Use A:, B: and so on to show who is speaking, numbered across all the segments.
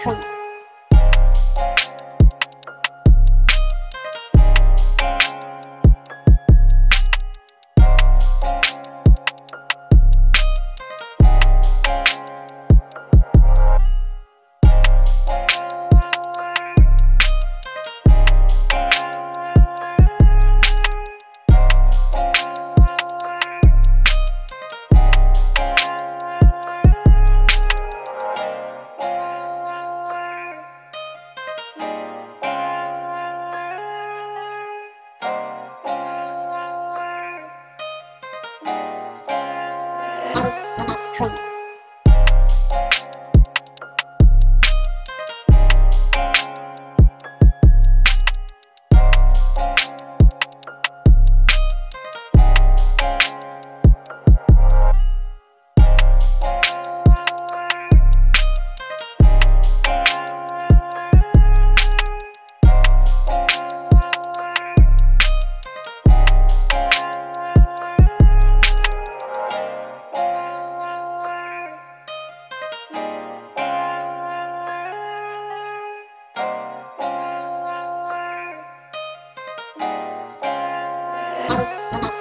A: 说。tree. Thank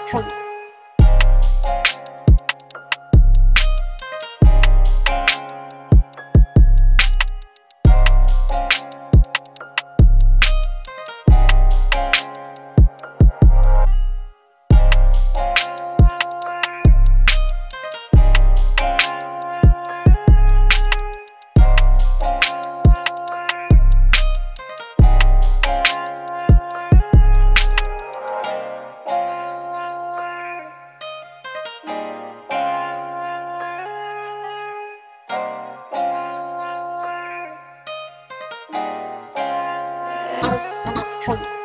B: 说。tree.